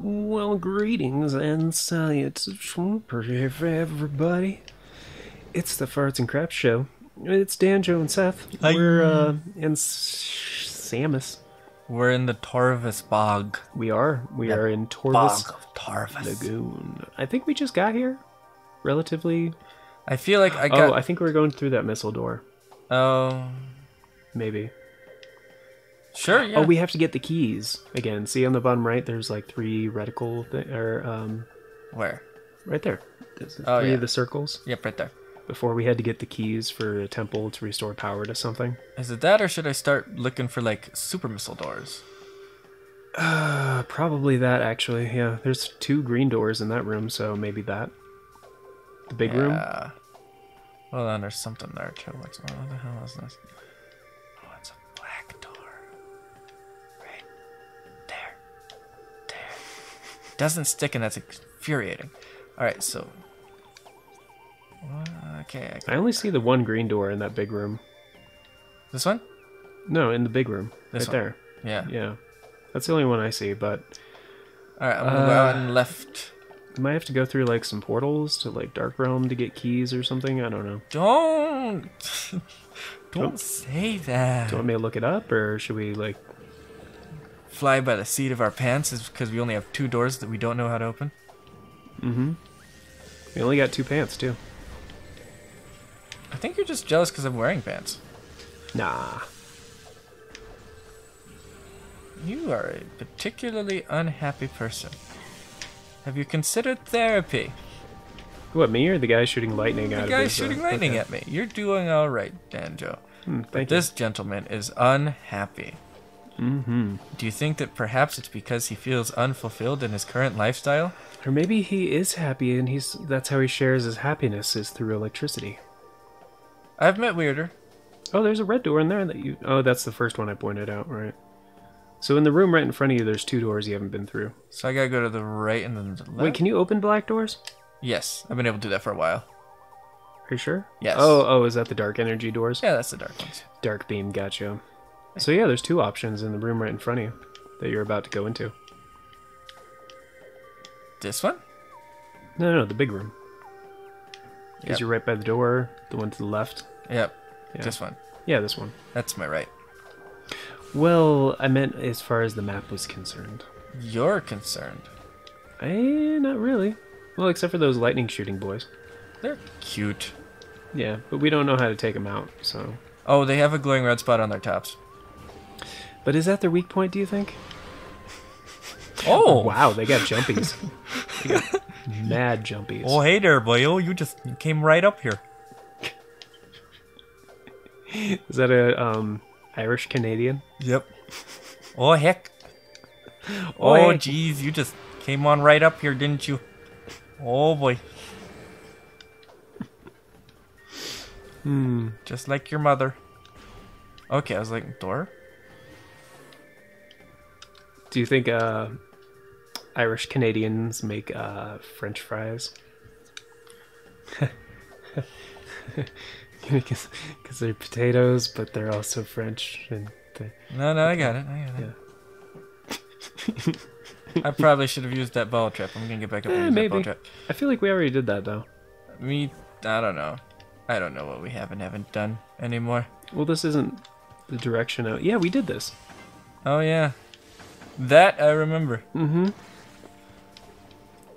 Well, greetings and salutations, to everybody. It's the Farts and Crap Show. It's Danjo and Seth. Hi. We're uh, in S- Samus. We're in the Torvus Bog. We are. We The are in Torvus Bog of. Lagoon. I think we just got here. Relatively. I feel like I got oh, got. I think we're going through that missile door. Oh, Maybe. Sure. Yeah. Oh, we have to get the keys again. See on the bottom right, there's like three reticle th- or um, Where? right there. There's Oh, three yeah. of the circles. Yep, right there. before we had to get the keys for a temple to restore power to something. Is it that, or should I start looking for like super missile doors? Uh, probably that actually. Yeah, there's two green doors in that room, so maybe that. The big room. Yeah. Well, then there's something there too. What's what the hell is this? Doesn't stick, and that's infuriating. All right, so. Okay. I I only see the one green door in that big room. This one? No, in the big room, This right one. there. Yeah. Yeah, that's the only one I see. But All right, I'm gonna go out Uh, and left. we might have to go through like some portals to like Dark Realm to get keys or something. I don't know. Don't. Don't say that. Do you want me to look it up, or should we like? Fly by the seat of our pants is because we only have two doors that we don't know how to open. Mm-hmm. We only got two pants too. I think you're just jealous because I'm wearing pants. Nah. You are a particularly unhappy person. Have you considered therapy? What me or the guy shooting lightning out The of guy his, uh, shooting lightning okay. at me. You're doing all right, Danjo. Hmm, thank This gentleman is unhappy. Mm-hmm. Do you think that perhaps it's because he feels unfulfilled in his current lifestyle? Or maybe he is happy and he's that's how he shares his happiness is through electricity. I've met weirder. Oh, there's a red door in there that you Oh, that's the first one I pointed out, right? So in the room right in front of you there's two doors you haven't been through. So I gotta go to the right and then the left. Wait, can you open black doors? Yes, I've been able to do that for a while. Are you sure? Yes. Oh, oh, is that the dark energy doors? Yeah, that's the dark ones. Dark beam, gotcha. So yeah, there's two options in the room right in front of you that you're about to go into. This one? No, no, no the big room. Because Yep. you're right by the door, the one to the left. Yep. Yeah. This one. Yeah, this one. That's my right. Well, I meant as far as the map was concerned. You're concerned. Eh, not really. Well, except for those lightning shooting boys. They're cute. Yeah, but we don't know how to take them out, so. Oh, they have a glowing red spot on their tops. But is that their weak point, do you think? Oh! Wow, they got jumpies. they got mad jumpies. Oh, hey there, boyo. You just came right up here. Is that a um Irish Canadian? Yep. Oh, heck. Oh, Oh, jeez. You just came on right up here, didn't you? Oh, boy. Hmm. Just like your mother. Okay, I was like, door? Do you think uh Irish Canadians make uh French fries? Because they're potatoes, but they're also French, and they, No, no, I got it. I got it. I probably should have used that ball trap. I'm gonna get back up Eh, and use that ball trap. I feel like we already did that though. Me, I don't know. I don't know what we have and haven't done anymore. Well, this isn't the direction of. Yeah, we did this. Oh yeah, that I remember. Mm-hmm.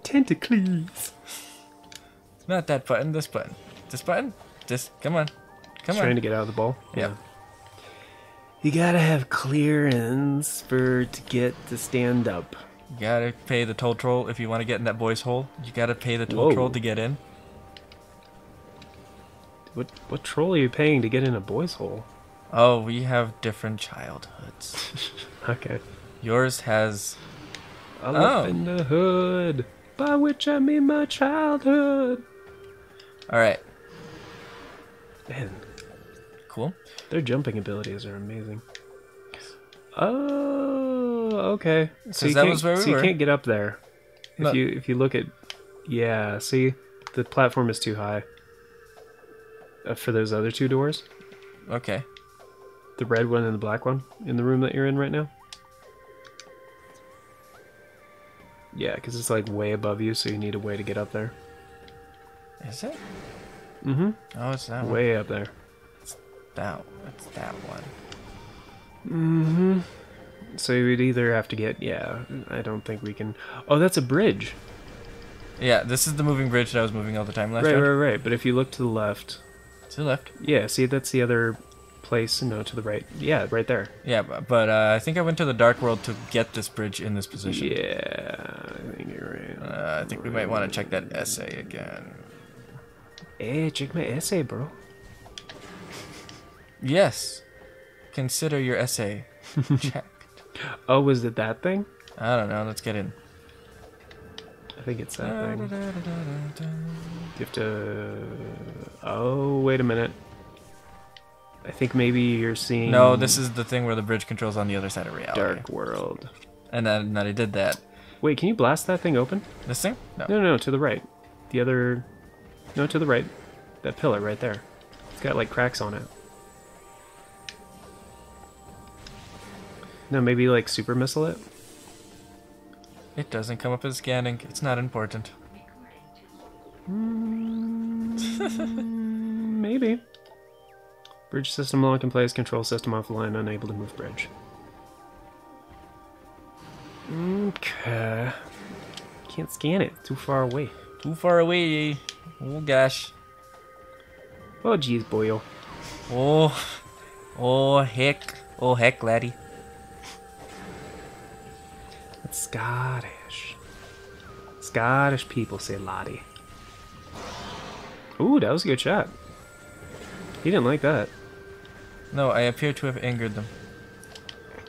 Tentacles. Not that button. This button. This button. Just Come on. Come Trying on. Trying to get out of the ball. Yeah. You gotta have clearance for to get to stand up. You gotta pay the toll troll if you want to get in that boy's hole. You gotta pay the toll Whoa. troll to get in. What what troll are you paying to get in a boy's hole? Oh, we have different childhoods. Okay. Yours has. I Oh. in the hood, by which I mean my childhood. All right. Man, Cool. their jumping abilities are amazing. Oh, okay. So you that can't, was where we so you can't get up there. If No. you if you look at, yeah. See, the platform is too high. Uh, for those other two doors, Okay. the red one and the black one in the room that you're in right now. Yeah, because it's like way above you, so you need a way to get up there. Is it? Mm-hmm. Oh, it's that one. Way up there. That, it's that one. Mm-hmm. So we'd either have to get yeah. I don't think we can. Oh, that's a bridge. Yeah, this is the moving bridge that I was moving all the time last right, round. right, right. But if you look to the left, To the left. yeah. See, that's the other place. No, to the right. Yeah, right there. Yeah, but, but uh, I think I went to the dark world to get this bridge in this position. Yeah, I think you're right. Uh, I think we might want to check that essay again. Hey, check my essay, bro. Yes. Consider your essay checked. Oh, was it that thing? I don't know. Let's get in. I think it's that thing. You have to. Oh, wait a minute. I think maybe you're seeing. No, this is the thing where the bridge controls on the other side of reality. Dark World. And then that I did that. Wait, can you blast that thing open? This thing? No. No, no, to the right. The other. No, to the right. That pillar right there. It's got like cracks on it. No, maybe like super missile it. It doesn't come up as scanning. It's not important. Mm, maybe. Bridge system lock in place, control system offline, unable to move bridge. Okay. Can't scan it, too far away. Too far away. Oh gosh. Oh jeez, boyo. Oh. oh. Oh heck. Oh heck, laddie. It's Scottish. Scottish people say laddie. Ooh, that was a good shot. He didn't like that. No, I appear to have angered them.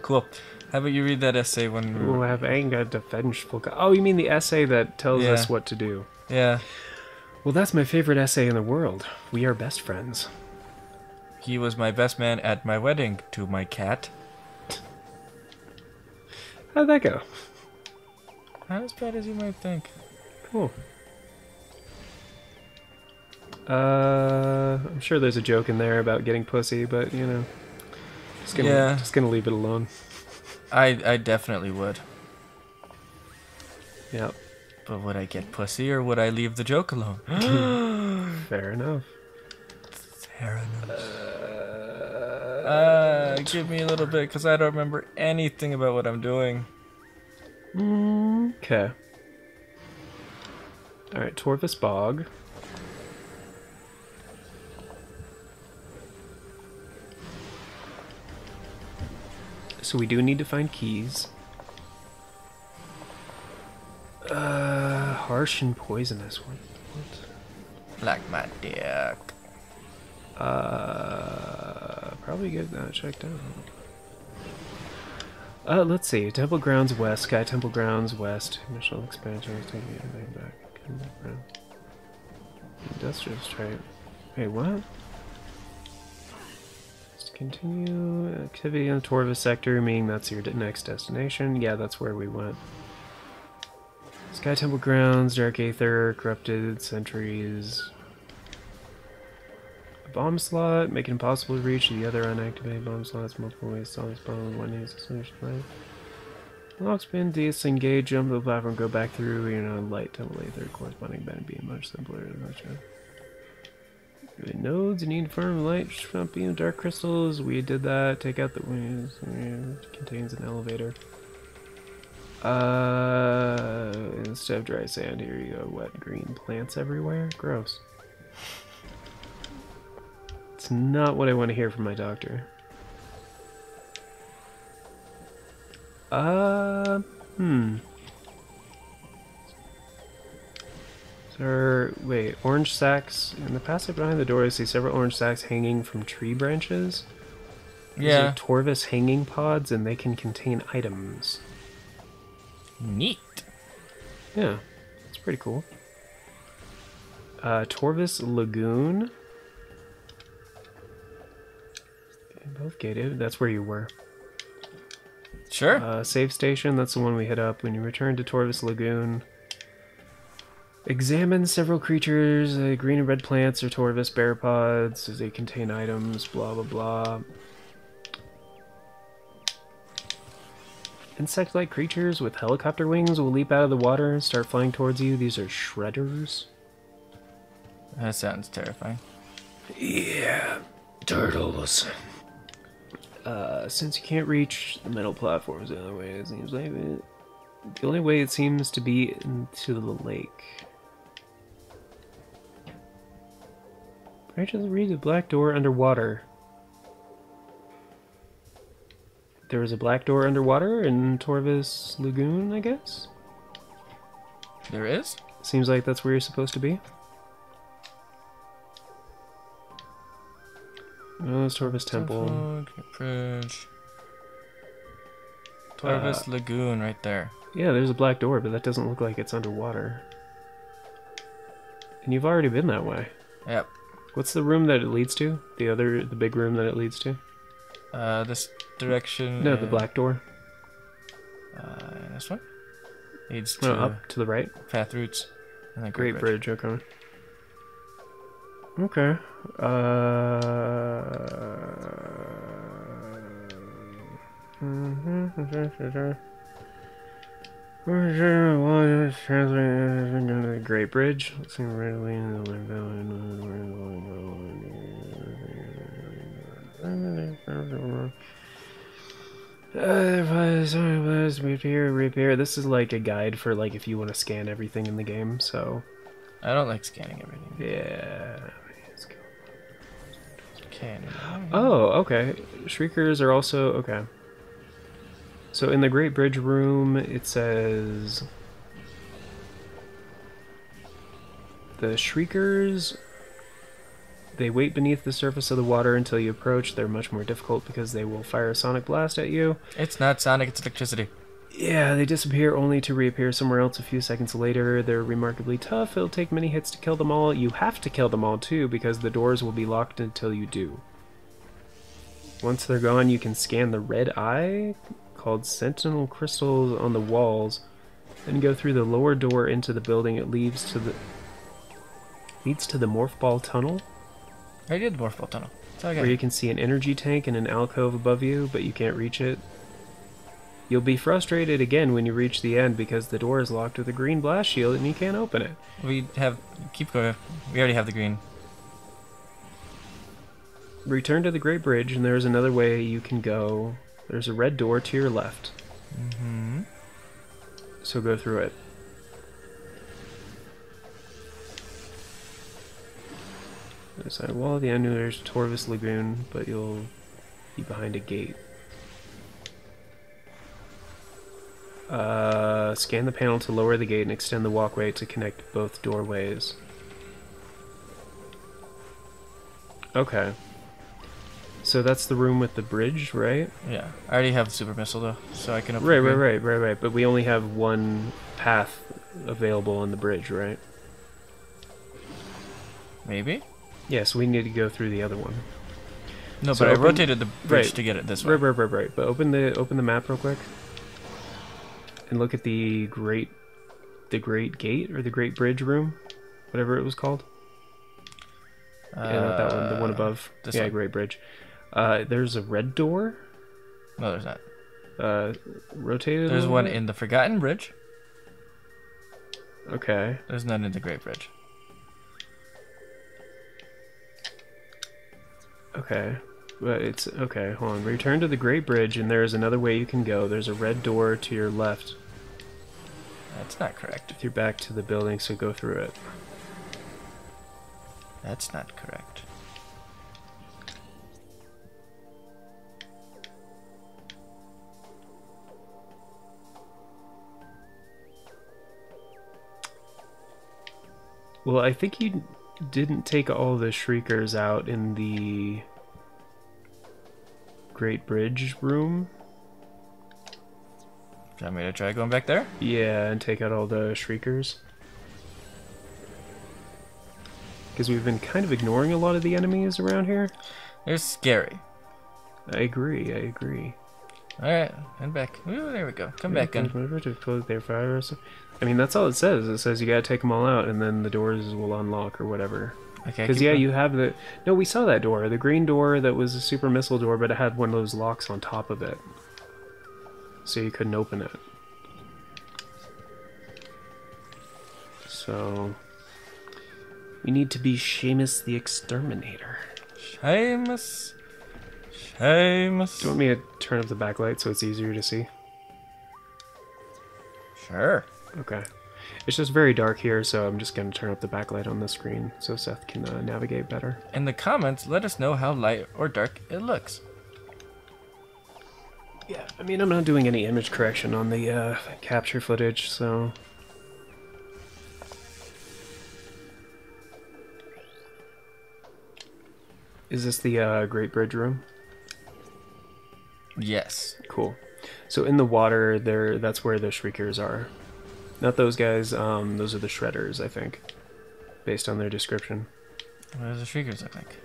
Cool. How about you read that essay when we were... have anger, defensive. Oh, you mean the essay that tells Yeah. us what to do? Yeah. Well, that's my favorite essay in the world. We are best friends. He was my best man at my wedding to my cat. How'd that go? Not as bad as you might think. Cool. Uh, I'm sure there's a joke in there about getting pussy, but you know, just gonna Yeah. just gonna leave it alone. I I definitely would. Yep, But would I get pussy or would I leave the joke alone? fair enough. Fair enough. Uh, give me a little bit because I don't remember anything about what I'm doing. Okay. All right, Torvus Bog. So we do need to find keys. Uh, harsh and poisonous. What? what? Like my dick. Uh, probably get that checked out. Uh, let's see. Temple Grounds West, Sky Temple Grounds West. Initial expansion. Take everything back. Come back around. Industrial Stripe. Wait, what? Continue activity in the Torvus sector, meaning that's your next destination. Yeah, that's where we went. Sky Temple Grounds, Dark Aether, Corrupted Centuries, bomb slot, make it impossible to reach the other unactivated bomb slots, multiple ways this problem, one is a solution, right? Lock spin, disengage, jump the platform, go back through, you know, light double aether, corresponding bend being much simpler than that. The nodes, you need firm light, front beam, dark crystals, we did that, take out the wings, it contains an elevator. Uh, instead of dry sand, here you go, wet green plants everywhere, gross. It's not what I want to hear from my doctor. Uh, hmm. Sir, wait, orange sacks. In the passage behind the door, I see several orange sacks hanging from tree branches. These Yeah. are Torvus hanging pods, and they can contain items. Neat. Yeah, it's pretty cool. Uh, Torvus Lagoon. Both gated. That's where you were. Sure. Uh, save station. That's the one we hit up when you return to Torvus Lagoon. Examine several creatures. Uh, green and red plants or Torvus bear pods. They contain items. Blah blah blah. insect-like creatures with helicopter wings will leap out of the water and start flying towards you. These are shredders. That sounds terrifying. Yeah, turtles. Uh, since you can't reach the metal platforms the other way, it seems like it, the only way it seems to be into the lake. I just read the black door underwater. There is a black door underwater in Torvus Lagoon, I guess? There is? Seems like that's where you're supposed to be. Oh, it's Torvus Temple. Great Bridge. Uh, Torvus Lagoon right there. Yeah, there's a black door, but that doesn't look like it's underwater. And you've already been that way. Yep. What's the room that it leads to? The other, the big room that it leads to? Uh, this direction. No, the black door. Uh, this one leads to No, up to the right. path routes and the Great Bridge. Okay. Okay. Uh. The Great Bridge. Let's see away in the uh, repair, repair. This is like a guide for like if you want to scan everything in the game. So I don't like scanning everything. yeah. Okay. Oh, okay. Shriekers are also okay. So in the Great Bridge room, it says the Shriekers. They wait beneath the surface of the water until you approach. They're much more difficult because they will fire a sonic blast at you. It's not sonic, it's electricity. Yeah, they disappear only to reappear somewhere else a few seconds later. They're remarkably tough. It'll take many hits to kill them all. You have to kill them all too, because the doors will be locked until you do. Once they're gone, you can scan the red eye, called Sentinel crystals on the walls, then go through the lower door into the building. It leads to the leads to the morph ball tunnel, I did the Morphball Tunnel. It's okay. where you can see an energy tank and an alcove above you, but you can't reach it. You'll be frustrated again when you reach the end because the door is locked with a green blast shield and you can't open it. We have. Keep going. We already have the green. Return to the Great Bridge, and there's another way you can go. There's a red door to your left, Mm-hmm. so go through it. Other side wall, at the end there's Torvus Lagoon, but you'll be behind a gate. Uh, scan the panel to lower the gate and extend the walkway to connect both doorways. Okay. So that's the room with the bridge, right? Yeah. I already have the super missile though, so I can. open Right, right, right, right, right. But we only have one path available on the bridge, right? Maybe. Yeah, so we need to go through the other one. No, So but I rotated the bridge right. to get it this way. Right, right, right, right. But open the open the map real quick, and look at the great, the great gate or the great bridge room, whatever it was called. yeah, not that one. The one Uh, above. this yeah, one. great bridge. Uh, there's a red door. No, there's not. Uh, rotated. There's one in the Forgotten Bridge. Okay. There's none in the Great Bridge. Okay. But it's okay. Hold on. Return to the Great Bridge, and there is another way you can go. There's a red door to your left That's not correct. If you're back to the building, so go through it. That's not correct. Well, I think you didn't take all the shriekers out in the Great Bridge room. Do you want me to try going back there? Yeah, and take out all the shriekers. Because we've been kind of ignoring a lot of the enemies around here. They're scary. I agree. I agree. Alright, and back. Ooh, there we go. Come back in. To close their fire. I mean, that's all it says. It says you gotta take them all out, and then the doors will unlock or whatever. Okay. Because yeah, going. you have the no. We saw that door, the green door that was a super missile door, but it had one of those locks on top of it. so you couldn't open it. So we need to be Seamus the Exterminator. Seamus. Seamus. Do you want me to turn up the backlight so it's easier to see? Sure. Okay. It's just very dark here, so I'm just going to turn up the backlight on the screen so Seth can uh, navigate better. In the comments, let us know how light or dark it looks. Yeah, I mean, I'm not doing any image correction on the uh, capture footage, so. Is this the uh, Great Bridge Room? Yes. Cool. So in the water, there that's where the Shriekers are. Not those guys. Um, those are the Shredders, I think, based on their description. What does the shriekers look like?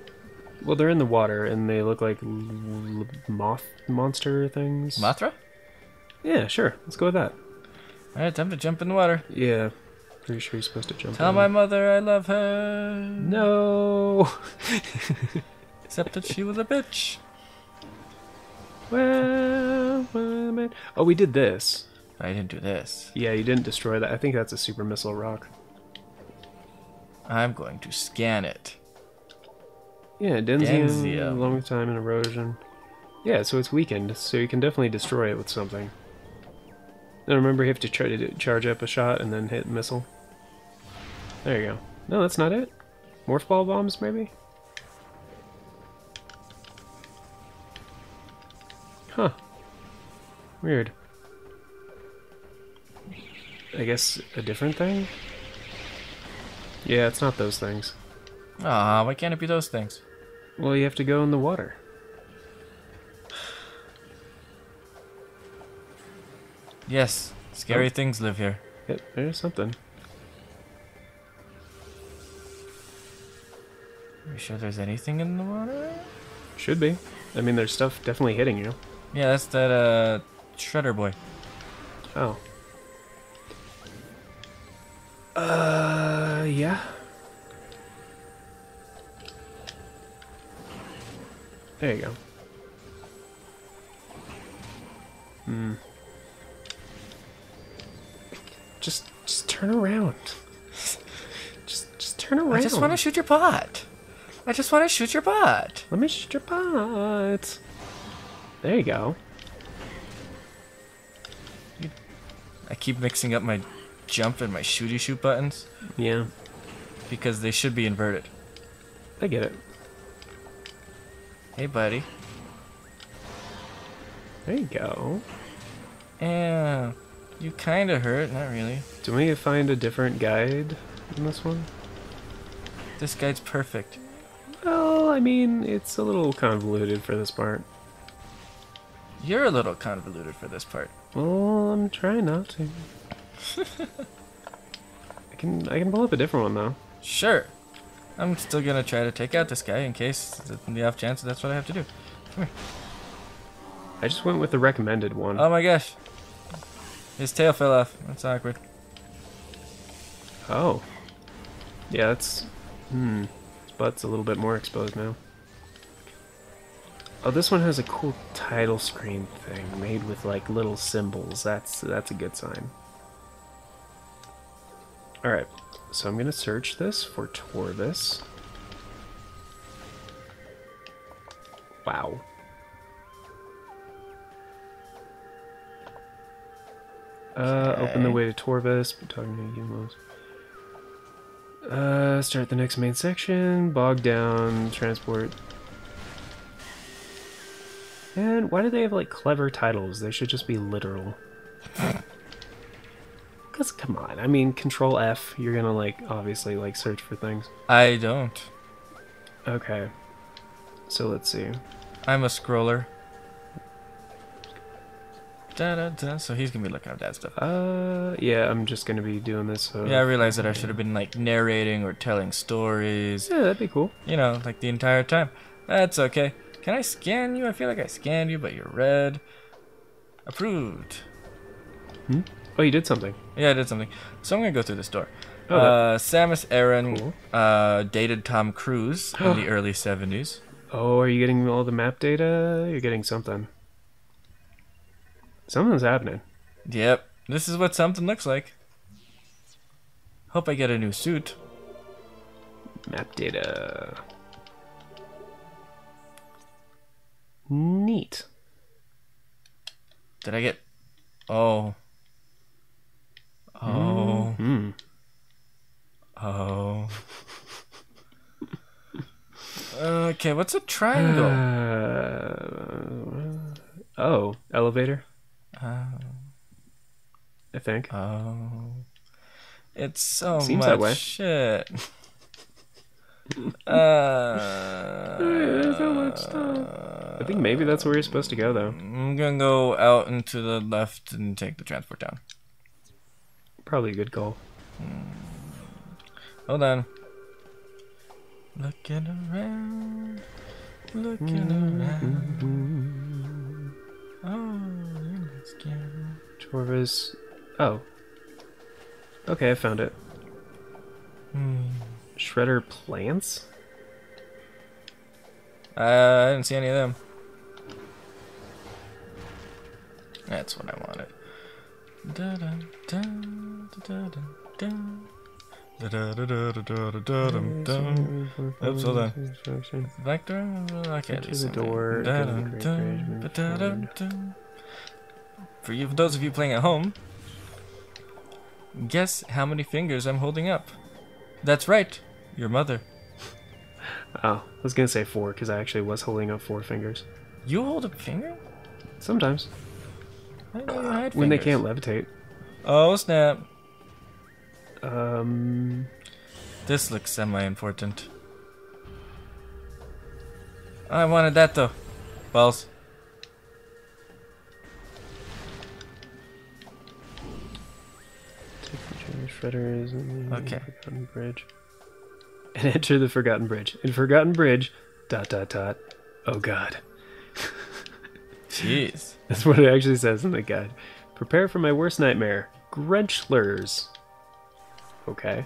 Well, they're in the water and they look like moth monster things. Mothra? Yeah, sure. Let's go with that. Alright, time to jump in the water. Yeah, pretty sure you're supposed to jump. Tell in. my mother I love her. No. Except that she was a bitch. Well, well. Oh, we did this. I didn't do this. Yeah, you didn't destroy that. I think that's a super missile rock. I'm going to scan it. Yeah, Denzium, Denzium. long time in erosion. Yeah, so it's weakened, so you can definitely destroy it with something. Now remember, you have to try to do- charge up a shot and then hit missile. There you go. No, that's not it. Morph ball bombs, maybe? Huh. Weird. I guess a different thing? Yeah, it's not those things. Ah, why can't it be those things? Well, you have to go in the water. Yes, scary Oh. things live here. Yep, there's something. Are you sure there's anything in the water? Should be. I mean, there's stuff definitely hitting you. Yeah, that's that uh shredder boy. Oh. Uh, yeah. There you go. Hmm. Just, just turn around. just, just turn around. I just want to shoot your butt. I just want to shoot your butt. Let me shoot your butt. There you go. I keep mixing up my jump and my shooty shoot buttons Yeah, because they should be inverted. I get it. Hey, buddy. There you go. Yeah, you kind of hurt. Not really. Do we find a different guide in this one? This guide's perfect. Well, I mean, it's a little convoluted for this part. You're a little convoluted for this part. Well, I'm trying not to. I can I can pull up a different one though. Sure. I'm still gonna try to take out this guy in case, in the off chance that's what I have to do. I just went with the recommended one. Oh my gosh. His tail fell off. That's awkward. Oh. Yeah, that's hmm. His butt's a little bit more exposed now. Oh, this one has a cool title screen thing made with like little symbols. That's that's a good sign. All right. So I'm going to search this for Torvus. Wow. Uh, open the way to Torvus. Talking to U-Mos. Uh, start the next main section. Bog down. Transport. And why do they have like clever titles? They should just be literal. Cause come on, I mean, Control F. You're gonna like obviously like search for things. I don't. Okay. So let's see. I'm a scroller. Da, da, da. So he's gonna be looking up that stuff. Uh, yeah, I'm just gonna be doing this. So. Yeah, I realized that I should have been like narrating or telling stories. Yeah, that'd be cool. You know, like the entire time. That's okay. Can I scan you? I feel like I scanned you, but you're red. Approved. Hmm? Oh, you did something. Yeah, I did something. So I'm gonna go through this door. Oh, uh, Samus Aran Cool. uh, dated Tom Cruise in the early 70s. Oh, are you getting all the map data? You're getting something. Something's happening. Yep, this is what something looks like. Hope I get a new suit. Map data. Neat. Did I get? Oh. Oh. Hmm. Oh. okay, what's a triangle? Uh, oh, elevator. Oh. I think. Oh. It's so Seems much that way. shit. uh, so much stuff. I think maybe that's where you're supposed to go, though. I'm gonna go out and to the left and take the transport down. Probably a good call. Hold on. Looking around, looking around. Oh, not scared. Torvus. Oh. Okay, I found it. Hmm. Shredder plants? Uh, I didn't see any of them. That's what I wanted. Oops, hold on. Door? I can't do the door, Da-dun, great dun, bridge, move ba-da-dun. For you, those of you playing at home, guess how many fingers I'm holding up. That's right, your mother. Oh, I was gonna say four because I actually was holding up four fingers. You hold a finger? Sometimes I didn't know you had when they can't levitate. Oh snap! Um, This looks semi-important. I wanted that though. Balls. take the shredder is in the Okay. Forgotten Bridge. And enter the Forgotten Bridge. In Forgotten Bridge, dot dot dot. Oh God, Jeez. that's what it actually says in the guide. Prepare for my worst nightmare, Grenchlers. Okay.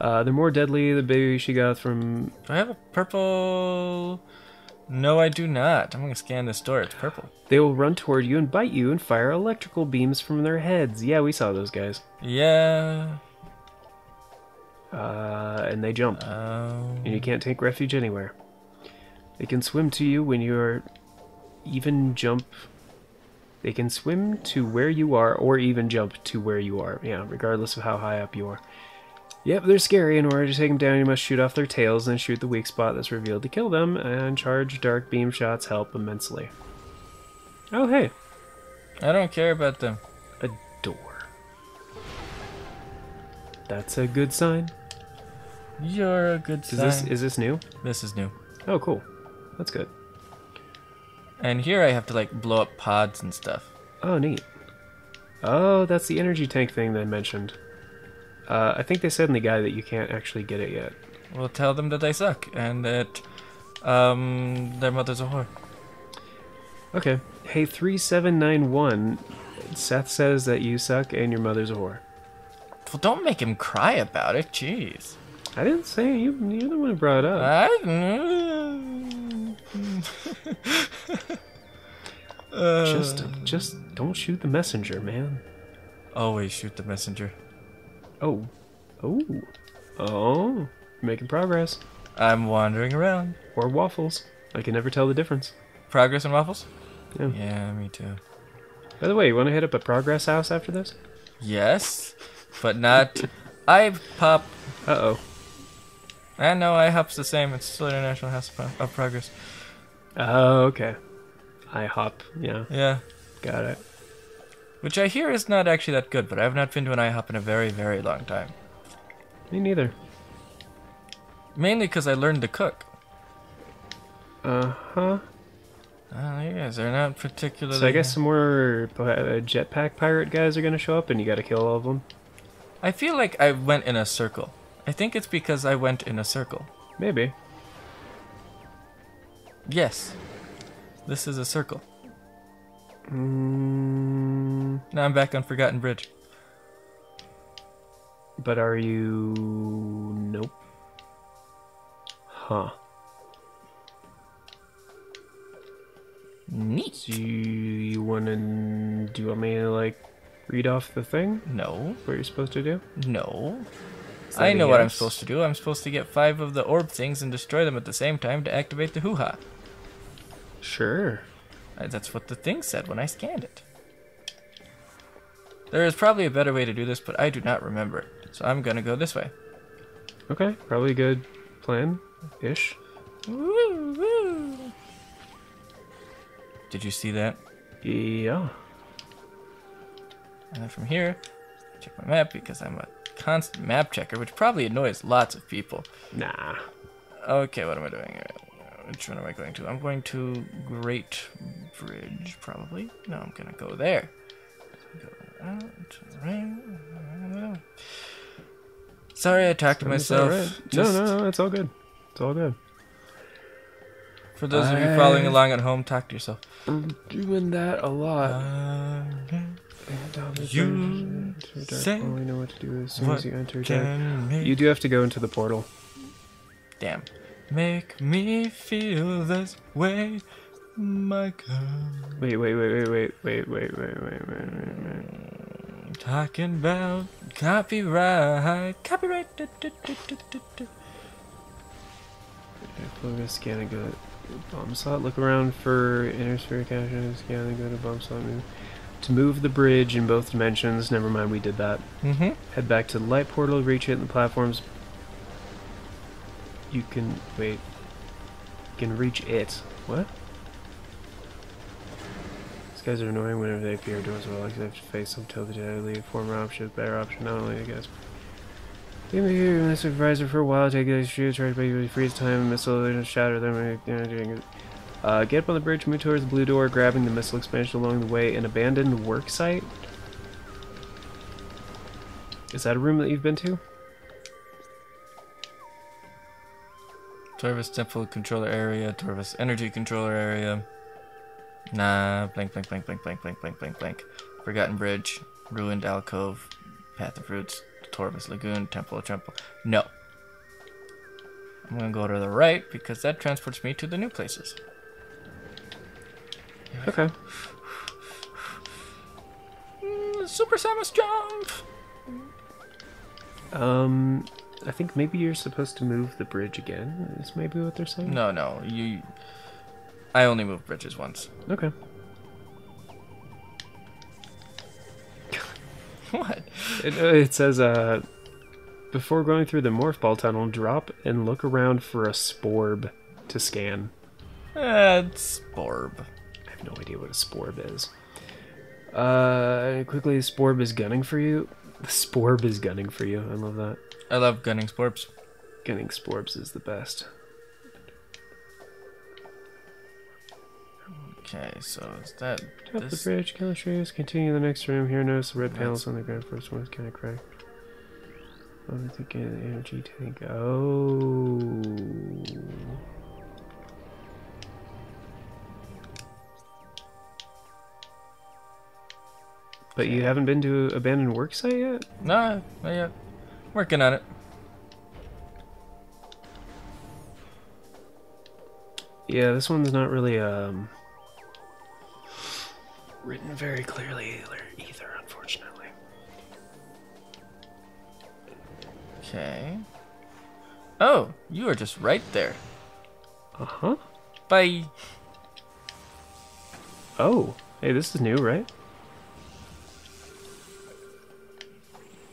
Uh, they're more deadly. The baby she got from Do I have a purple? No, I do not. I'm gonna scan this door. It's purple. They will run toward you and bite you and fire electrical beams from their heads. Yeah, we saw those guys. Yeah. Uh, and they jump, Oh. and you can't take refuge anywhere. They can swim to you when you are even jump. They can swim to where you are, or even jump to where you are. Yeah, regardless of how high up you are. Yep, they're scary. In order to take them down, you must shoot off their tails and shoot the weak spot that's revealed to kill them. And charge dark beam shots help immensely. Oh hey, I don't care about them. a door. That's a good sign. You're a good Is sign. this is this new? This is new. Oh, cool. That's good. And here I have to like blow up pods and stuff. Oh, neat. Oh, that's the energy tank thing they mentioned. Uh, I think they said in the guide that you can't actually get it yet. We'll tell them that they suck and that um their mother's a whore. Okay. Hey, 3791. Seth says that you suck and your mother's a whore. Well, don't make him cry about it. Jeez. I didn't say you. You're the one who brought it up. I... just, just don't shoot the messenger, man. always shoot the messenger. Oh, oh, oh! Making progress. I'm wandering around. Or waffles. I can never tell the difference. Progress and waffles? Yeah. Yeah, me too. By the way, you want to hit up a progress house after this? Yes, but not. I pop. Uh oh. I know I hop's the same. It's still International House of Progress. Oh, okay. I hop. Yeah, Yeah, got it. which I hear is not actually that good, but I have not been to an IHOP in a very, very long time. Me neither. Mainly because I learned to cook. Uh huh. Oh, you guys are not particularly. So I guess some more uh, jetpack pirate guys are gonna show up, and you got to kill all of them. I feel like I went in a circle. I think it's because I went in a circle. Maybe. Yes, this is a circle. Mm, Now I'm back on Forgotten Bridge. but are you? Nope. Huh. Neat. Do you want to? Do you want me to like read off the thing? No, What are you're supposed to do? no. I know what I'm supposed to do. I'm supposed to get five of the orb things and destroy them at the same time to activate the hoo-ha. Sure. Uh, That's what the thing said when I scanned it. There is probably a better way to do this, but I do not remember. So I'm gonna go this way. Okay, probably a good plan, ish. Woo, woo. Did you see that? Yeah. And then from here, check my map because I'm a constant map checker, which probably annoys lots of people. Nah. Okay, what am I doing? here? Which one am I going to? I'm going to Great Bridge, probably. No, I'm gonna go there. Go out, right. Sorry, I talked to myself. right? No, no, no, it's all good. It's all good. For those of you following along at home, talk to yourself. I'm doing that a lot. Uh, You say All I know what to do as soon as you enter dark. can make You do have to go into the portal. Damn. Make me feel this way, my girl. Wait, wait, wait, wait, wait, wait, wait, wait, wait, wait, wait, wait. Talking about copyright. Copyright. Du, du, du, du, du, du. Focus, scan and go to bomb slot. Look around for inner sphere action. Scan and go to bomb slot. Move. To move the bridge in both dimensions. Never mind, we did that. Mm-hmm. Head back to the light portal. Reach it in the platforms. You can wait. You can reach it. What? These guys are annoying whenever they appear to us. Well, like they have to face them till the deadly former option better option. Not only I guess. Give me here, my supervisor for a while. Take these shoes, try to freeze time, missile, and shatter them. doing. Uh, get up on the bridge, move towards the blue door, grabbing the missile expansion along the way. An abandoned work site. Is that a room that you've been to? Torvus temple controller area. Torvus energy controller area. Nah. Blank, blank, blank, blank, blank, blank, blank, blank, blank. Forgotten bridge. Ruined alcove. Path of roots. Torvus lagoon. Temple of temple. No. I'm gonna go to the right because that transports me to the new places. Okay. Mm, Super Samus jump. Um, I think maybe you're supposed to move the bridge again. Is maybe what they're saying? No, no. You. I only move bridges once. Okay. What? It, uh, it says, uh, before going through the morph ball tunnel, drop and look around for a sporb to scan. That's sporb. I have no idea what a sporb is. Uh, quickly, sporb is gunning for you. The sporb is gunning for you. I love that. I love gunning Sporbs. Gunning sporbs is the best. Okay, so is that Top the bridge, kill the trees, continue the next room. Here, notice the red panels on the ground. First one is kind of cracked. Oh, I think an energy tank. Oh. But you haven't been to abandoned work site yet? No, not yet. Working on it. Yeah, this one's not really um written very clearly either, either unfortunately. Okay. Oh, you are just right there. Uh huh. Bye. Oh, hey, this is new, right?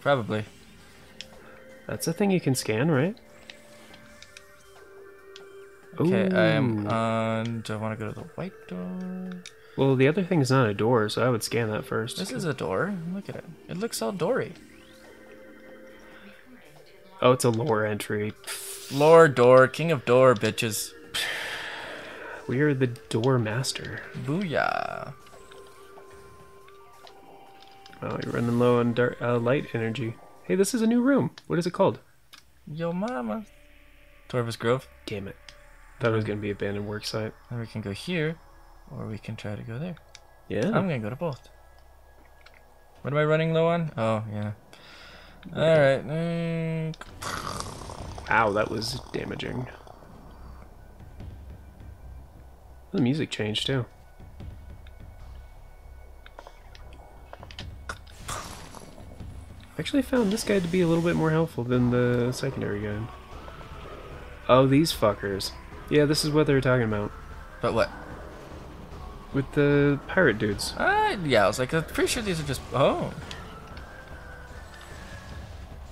Probably. That's a thing you can scan, right? Okay, I am on. Do I want to go to the white door? Well, the other thing is not a door, so I would scan that first. This is a door. Look at it. It looks all doory. Oh, it's a lore entry. Lord door, king of door, bitches. We are the door master. Booyah. Oh, you're running low on dark, uh, light energy. Hey, this is a new room. What is it called? Yo mama. Torvus Grove. Damn it. Thought it was gonna be abandoned work site. Then we can go here, or we can try to go there. Yeah. I'm gonna go to both. What am I running low on? Oh, yeah. Alright. mm, Ow, that was damaging. The music changed too. Actually, found this guide to be a little bit more helpful than the secondary guide. Oh, these fuckers. Yeah, this is what they were talking about. But what? With the pirate dudes. Uh, yeah, I was like, I'm pretty sure these are just. Oh.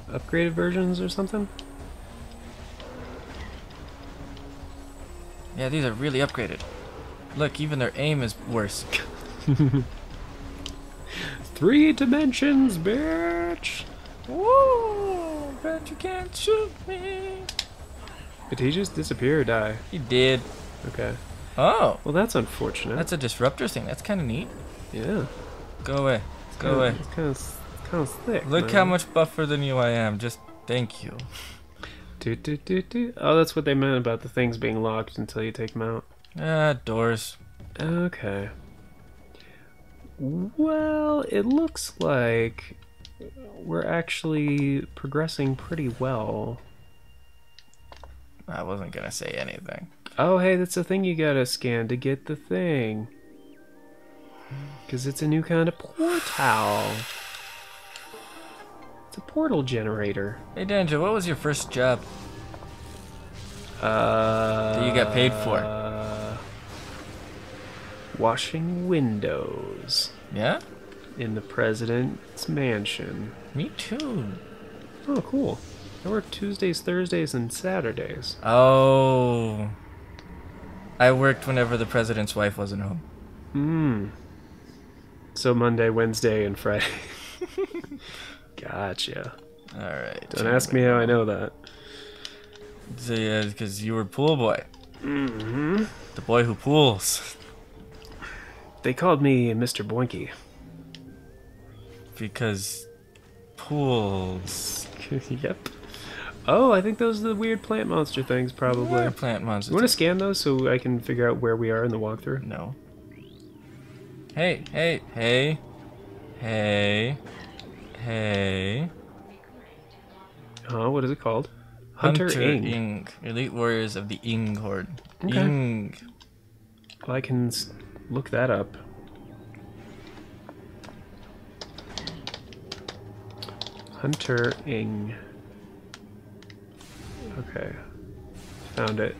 Upgraded versions or something? Yeah, these are really upgraded. Look, even their aim is worse. Three dimensions, bitch! Woo! Bet you can't shoot me. Did he just disappear or die? He did. Okay. Oh, Well, that's unfortunate. that's a disruptor thing. That's kind of neat. yeah. Go away. Go Kinda- away. It's kind of kind of thick. Look man. how much buffer than you I am. Just thank you. Do, do, do, do. Oh, that's what they meant about the things being locked until you take them out. Ah, doors. Okay. Well, it looks like we're actually progressing pretty well. I wasn't gonna say anything. Oh, hey, that's a thing you gotta scan to get the thing. Because it's a new kind of portal. It's a portal generator. Hey, Danja, what was your first job? Uh, That you got paid for? Uh, washing windows Yeah? In the president's mansion. Me too. Oh, cool. I work Tuesdays, Thursdays, and Saturdays. Oh. I worked whenever the president's wife wasn't home. Hmm. So Monday, Wednesday, and Friday. gotcha. Alright. Don't ask me how I know that. So, yeah, because you were pool boy. hmm The boy who pools. They called me Mr. Boinky. Because pools. yep. Oh, I think those are the weird plant monster things, probably. Plant monsters. You want to scan those so I can figure out where we are in the walkthrough? No. Hey, hey, hey. Hey. Hey. Oh, what is it called? Hunter, Ing. Ing. Elite Warriors of the Ing Horde. Okay. Ing. Well, I can look that up. Hunter Ing. Okay. Found it.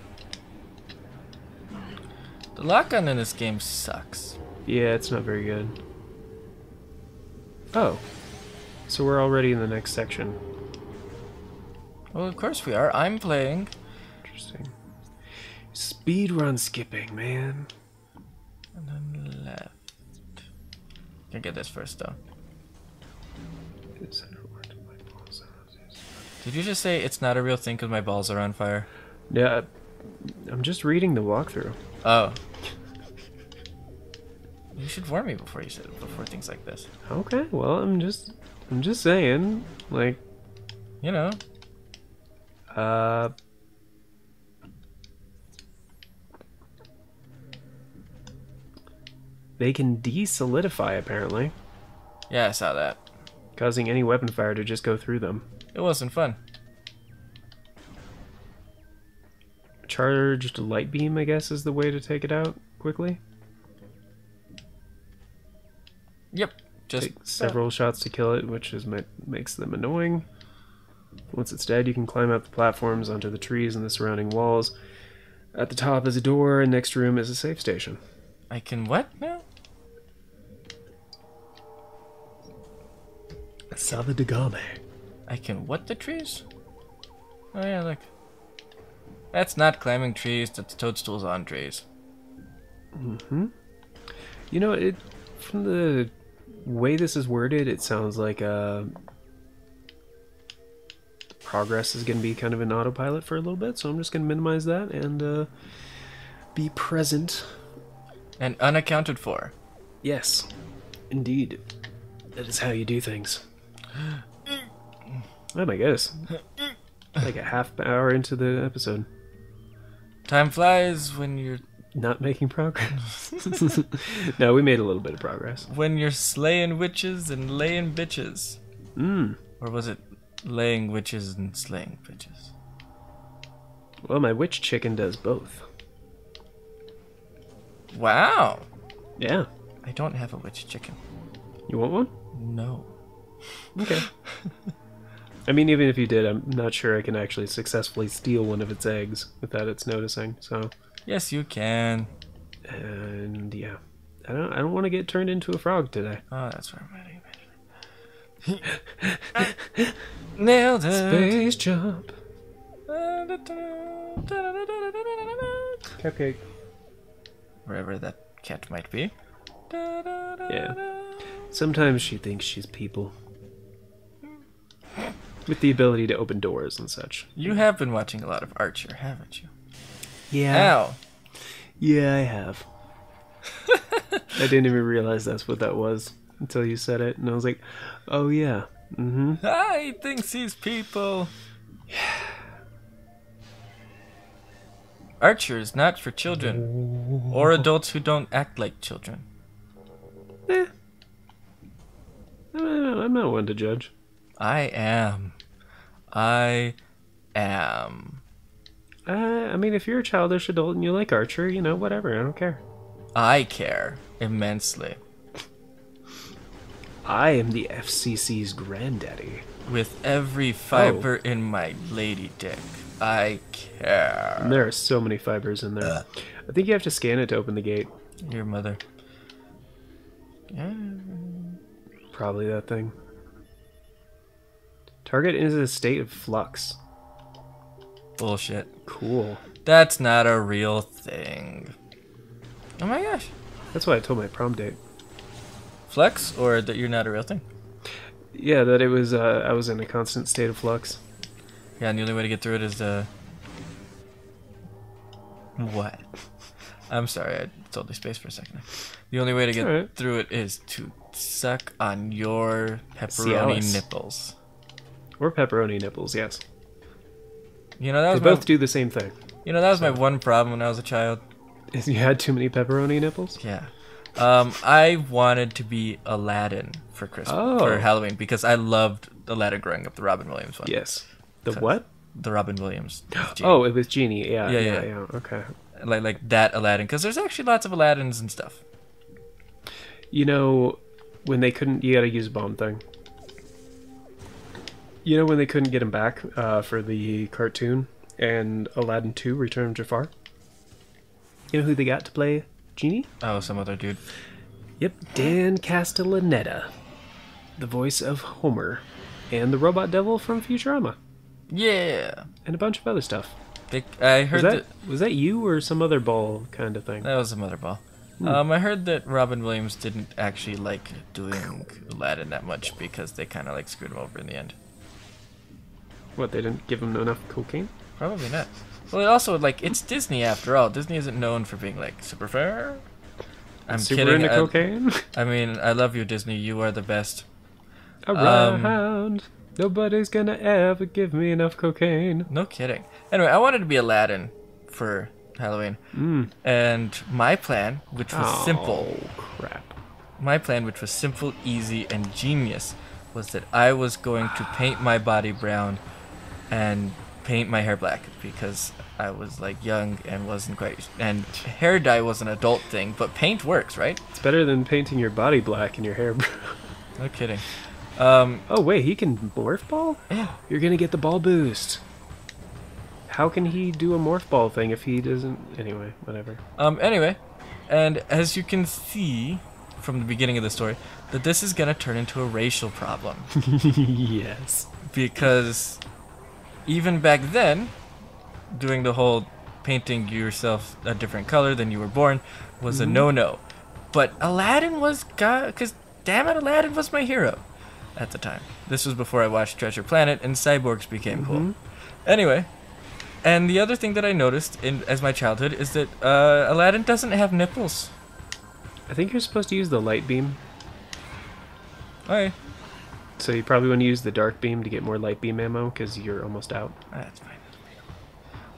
The lock-on in this game sucks. Yeah, it's not very good. Oh. So we're already in the next section. Well, of course we are. I'm playing. Interesting. Speed run skipping, man. And then left. Can get this first though. Did you just say it's not a real thing because my balls are on fire? Yeah, I'm just reading the walkthrough. Oh. You should warn me before you said before things like this. Okay, well, I'm just, I'm just saying, like, You know. uh, they can desolidify apparently, Yeah, I saw that. causing any weapon fire to just go through them. It wasn't fun. Charged light beam, I guess, is the way to take it out quickly. Yep. Just Take several shots to kill it, which is ma- makes them annoying. Once it's dead, you can climb up the platforms onto the trees and the surrounding walls. At the top is a door, and next room is a safe station. I can what now? Sala de Game. I can what the trees? Oh yeah, look. That's not climbing trees. That's toadstools on trees. Hmm. You know, it from the way this is worded, it sounds like uh, progress is going to be kind of an autopilot for a little bit. So I'm just going to minimize that and uh, be present. And unaccounted for. Yes, indeed, that is how you do things. Oh my goodness! Like a half hour into the episode, Time flies when you're not making progress. no, we made a little bit of progress. when you're slaying witches and laying bitches. Mm. Or was it laying witches and slaying bitches? Well, my witch chicken does both. Wow. Yeah. I don't have a witch chicken. You want one? No. Okay. I mean, even if you did, I'm not sure I can actually successfully steal one of its eggs without its noticing. So, Yes, you can. and yeah, I don't. I don't want to get turned into a frog today. Oh, that's where I'm at. Nailed it. Space jump. Cupcake. Wherever that cat might be. Yeah. Sometimes she thinks she's people. With the ability to open doors and such. You have been watching a lot of Archer, haven't you? Yeah. Ow. Yeah, I have. I didn't even realize that's what that was until you said it, and I was like, "Oh yeah, mm-hmm." Ah, he thinks he's people. Archer is not for children or adults who don't act like children. Eh. I'm not, I'm not one to judge. I am. I am. Uh, I mean, if you're a childish adult and you like Archer, you know, whatever. I don't care. I care immensely. I am the FCC's granddaddy. With every fiber in my lady dick, I care. And there are so many fibers in there. I think you have to scan it to open the gate. Your mother. Yeah. Probably that thing. Target is in a state of flux. Bullshit. Cool. That's not a real thing. Oh my gosh. That's why I told my prom date. Flex or that you're not a real thing? Yeah, that it was. Uh, I was in a constant state of flux. Yeah, and the only way to get through it is uh What? I'm sorry, I totally spaced for a second. The only way to get Alright. through it is to suck on your pepperoni Cialis. nipples. Or pepperoni nipples. Yes, You know that they was my, both do the same thing. you know that was my one problem when I was a child. Is you had too many pepperoni nipples? Yeah. Um, I wanted to be Aladdin for Christmas Oh. for Halloween because I loved Aladdin growing up, the Robin Williams one. Yes. The what? The Robin Williams. Oh, it was genie. Yeah, Yeah, yeah, yeah. yeah. Okay. like like that Aladdin because there's actually lots of Aladdins and stuff. You know, when they couldn't, you got to use a bomb thing. You know when they couldn't get him back uh, for the cartoon and Aladdin 2: Return of Jafar. You know who they got to play genie? Oh, some other dude. Yep, Dan Castellaneta, the voice of Homer, and the robot devil from Futurama, Yeah. and a bunch of other stuff. I Was heard that that was that you or some other ball kind of thing? that was a mother ball. Hmm. Um, I heard that Robin Williams didn't actually like doing Aladdin that much because they kind of like screwed him over in the end. What they didn't give him enough cocaine? Probably not. Well, it also like it's Disney after all. Disney isn't known for being like super fair. I'm Super kidding. into I, cocaine. I mean, I love you, Disney. You are the best. Around. Nobody's gonna ever give me enough cocaine. No kidding. Anyway, I wanted to be Aladdin for Halloween, Mm. and my plan, which was simple, Oh crap! my plan, which was simple, easy, and genius, was that I was going to paint my body brown and paint my hair black because I was like young and wasn't quite. And hair dye was an adult thing, but paint works, right? It's better than painting your body black and your hair. brown. No kidding. Um, oh wait, he can morph ball. yeah. You're gonna get the ball boost. How can he do a morph ball thing if he doesn't? Anyway, whatever. Um, anyway, and as you can see from the beginning of the story, that this is gonna turn into a racial problem. yes. because even back then, doing the whole painting yourself a different color than you were born was a no-no. But Aladdin was God, because damn it, Aladdin was my hero at the time. This was before I watched Treasure Planet and cyborgs became cool. Anyway, and the other thing that I noticed in as my childhood is that uh, Aladdin doesn't have nipples. I think you're supposed to use the light beam, Okay, so you probably want to use the dark beam to get more light beam ammo because you're almost out. that's fine.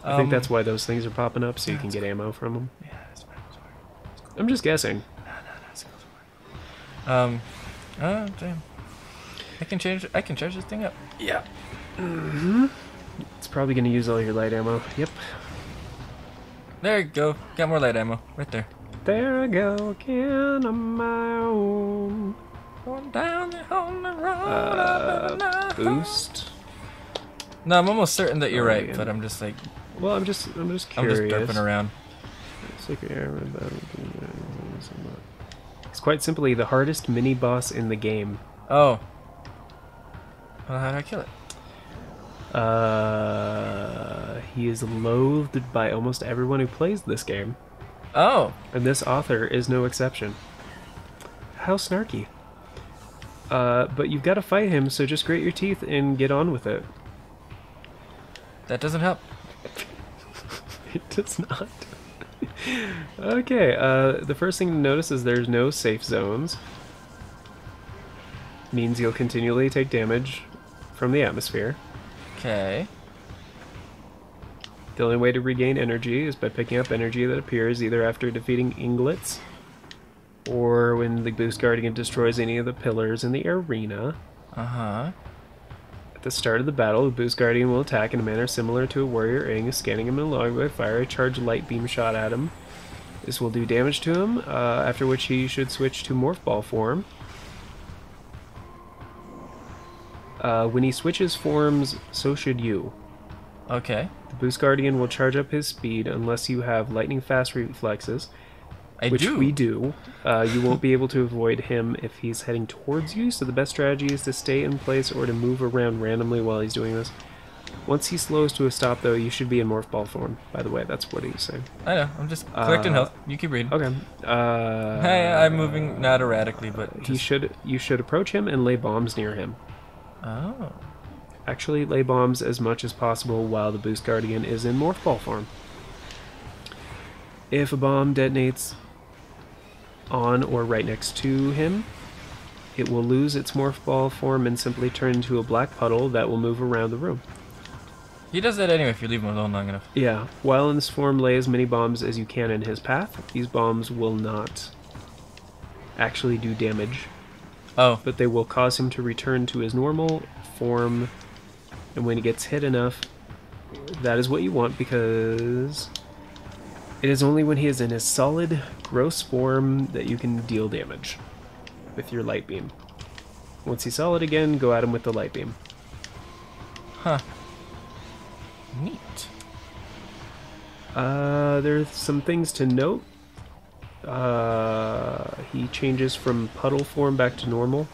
I think Um, that's why those things are popping up, so you can get ammo from them. yeah, that's fine. That's fine. I'm just guessing. Um, oh damn. I can change. I can charge this thing up. Yeah. Mm-hmm. It's probably gonna use all your light ammo. Yep. There you go. Got more light ammo right there. There I go again on my own. Going down the on the road. Uh, boost. No, I'm almost certain that you're Oh, right, yeah. but I'm just like Well, I'm just, I'm just curious. I'm just derping around. It's quite simply the hardest mini boss in the game. Oh. Well, how do I kill it? Uh, he is loathed by almost everyone who plays this game, Oh. and this author is no exception. How snarky. Uh, but you've got to fight him, so just grate your teeth and get on with it. That doesn't help. It does not. okay, uh, the first thing to notice is there's no safe zones. Means you'll continually take damage from the atmosphere. Okay. The only way to regain energy is by picking up energy that appears either after defeating inglets or when the Boost Guardian destroys any of the pillars in the arena. Uh-huh. At the start of the battle, the Boost Guardian will attack in a manner similar to a warrior Ing, scanning him along by fire a charged light beam shot at him. This will do damage to him, uh, after which he should switch to Morph Ball form. Uh, when he switches forms, so should you. Okay. The Boost Guardian will charge up his speed unless you have lightning fast reflexes, I which do. we do. Uh, you won't be able to avoid him if he's heading towards you, so the best strategy is to stay in place or to move around randomly while he's doing this. Once he slows to a stop, though, you should be in Morph Ball form. By the way, that's what he's saying. I know. I'm just collecting Uh, health. You keep reading. Okay. Uh, Hey, I'm moving not erratically, but He just... should. You should approach him and lay bombs near him. Oh. Actually, lay bombs as much as possible while the Boost Guardian is in Morph Ball form. If a bomb detonates on or right next to him, it will lose its Morph Ball form and simply turn into a black puddle that will move around the room. He does that anyway if you leave him alone long enough. Yeah, while in this form, lay as many bombs as you can in his path. These bombs will not actually do damage, Oh. but they will cause him to return to his normal form. And when he gets hit enough, that is what you want because it is only when he is in his solid, gross form that you can deal damage with your light beam. Once he's solid again, go at him with the light beam. Huh. Neat. Uh, there's some things to note. Uh, he changes from puddle form back to normal.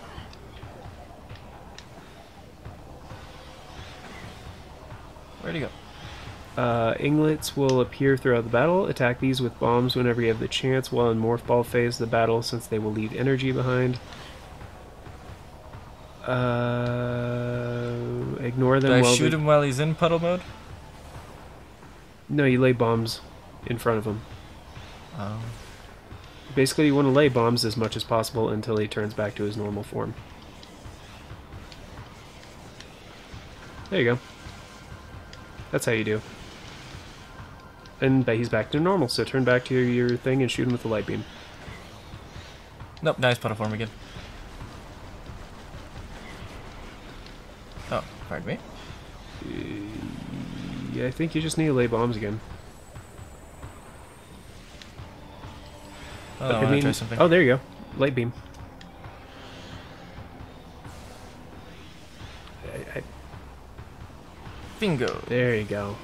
Where'd he go? Uh, inglets will appear throughout the battle. Attack these with bombs whenever you have the chance while in morph ball phase of the battle, since they will leave energy behind. Uh, ignore them Do I while shoot him while he's in puddle mode? No, you lay bombs in front of him. Oh. Basically, you want to lay bombs as much as possible until he turns back to his normal form. There you go. That's how you do. And he's back to normal, so turn back to your, your thing and shoot him with the light beam. Nope, nice puddle form again. Oh, pardon me. Yeah, I think you just need to lay bombs again. Oh, I I mean- oh, there you go. Light beam. I, I, Bingo. there you go.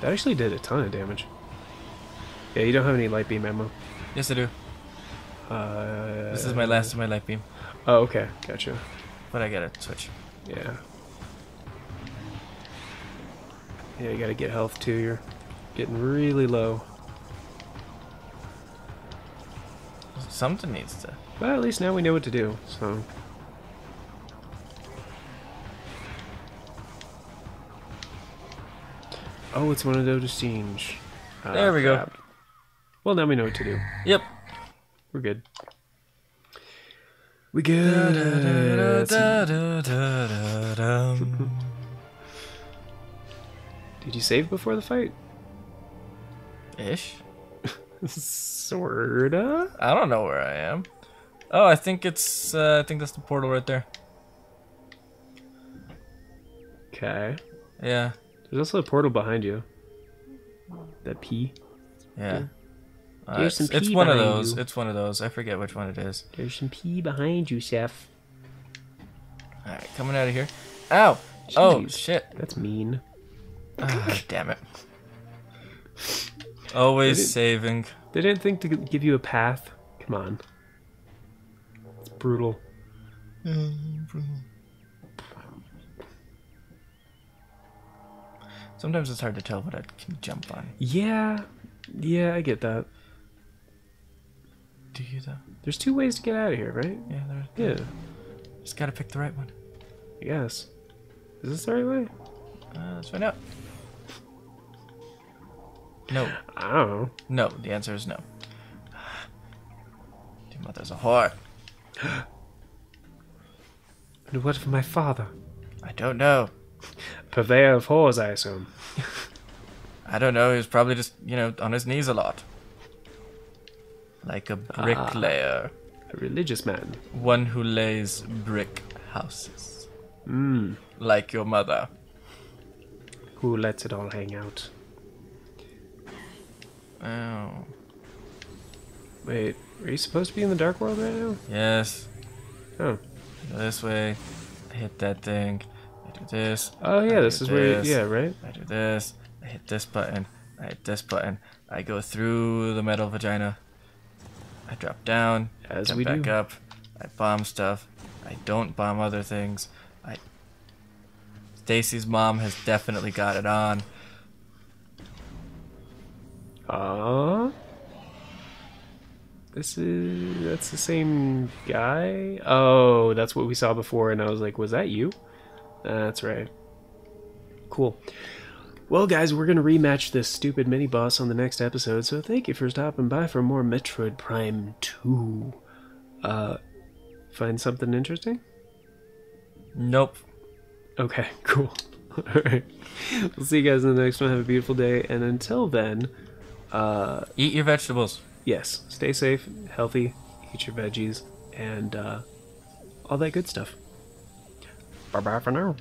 That actually did a ton of damage. Yeah, you don't have any light beam ammo. Yes, I do. Uh, This is my last of my light beam, Oh, okay, gotcha. but I gotta switch. Yeah. Yeah, you gotta get health too. You're getting really low. Something needs to. But at least now we know what to do. So. Oh, it's one of those exchange. Ah, There we go. Crap. Well, now we know what to do. Yep. We're good. We good. Did you save before the fight? Ish. Sorta. I don't know where I am. Oh, I think it's. Uh, I think that's the portal right there. Okay. Yeah. There's also a portal behind you. That P. Yeah. Uh, There's it's some it's pee one of those. you. It's one of those. I forget which one it is. There's some P behind you, Chef. Alright, coming out of here. Ow! Oh, shit. That's mean. Ah, damn it. Always it- saving. They didn't think to give you a path. Come on. It's brutal. Sometimes it's hard to tell what I can jump on. Yeah. Yeah, I get that. Do you though? There's two ways to get out of here, right? Yeah, there. Yeah. Just gotta pick the right one. I guess. Is this the right way? Uh, let's find out. No, I don't know. no. The answer is no. Your mother's a whore. And what of my father? I don't know. Purveyor of whores, I assume. I don't know. He was probably just, you know, on his knees a lot. Like a uh, bricklayer. A religious man. One who lays brick houses. Mmm. Like your mother. Who lets it all hang out? Oh. Wait, are you supposed to be in the dark world right now? Yes. Oh. Go this way. I hit that thing. I do this. Oh yeah, I this do is where. this. Yeah, right. I do this. I hit this button. I hit this button. I go through the metal vagina. I drop down. As jump we back do. up. I bomb stuff. I don't bomb other things. I. Stacy's mom has definitely got it on. Uh This is that's the same guy. Oh, that's what we saw before, and I was like, was that you? That's right. Cool. Well, guys, we're gonna rematch this stupid mini boss on the next episode. So thank you for stopping by for more Metroid Prime Two. Uh, find something interesting? Nope. Okay, cool. All right. We'll see you guys in the next one. Have a beautiful day, and until then, uh. Eat your vegetables. yes, stay safe, healthy, eat your veggies, and uh, all that good stuff. Bye bye for now.